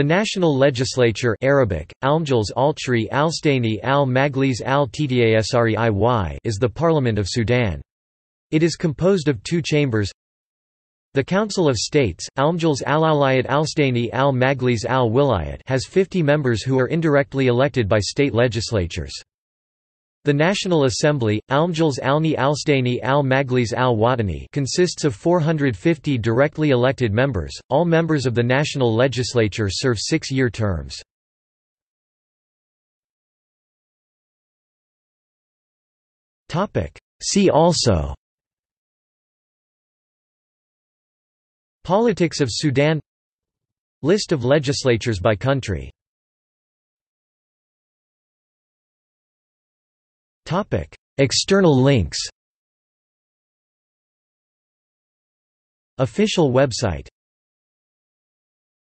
The national legislature Arabic, Altri Alstani al Majlis al Ttasriy is the Parliament of Sudan. It is composed of two chambers The Council of States, Almjals al-Awlayat Alstani al Majlis al Wilayat has 50 members who are indirectly elected by state legislatures. The National Assembly, Almjals Alni Alstani al Majlis al Watani consists of 450 directly elected members. All members of the national legislature serve six-year terms. See also Politics of Sudan List of legislatures by country External links. Official website